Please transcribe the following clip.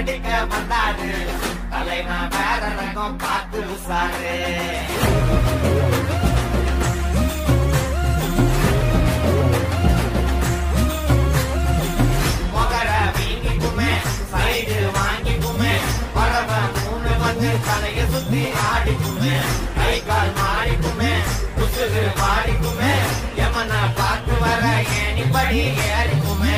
அடிக்க வந்தாரு. தலைமா வேற ரகம் பார்த்து சாரு முகர தலைய சுத்தி ஆடிக்குமே கை கால் மாறிக்குமே உசுறு மாறிக்குமே எமன பார்த்து வர ஏனிப்படி ஏறிக்குமே.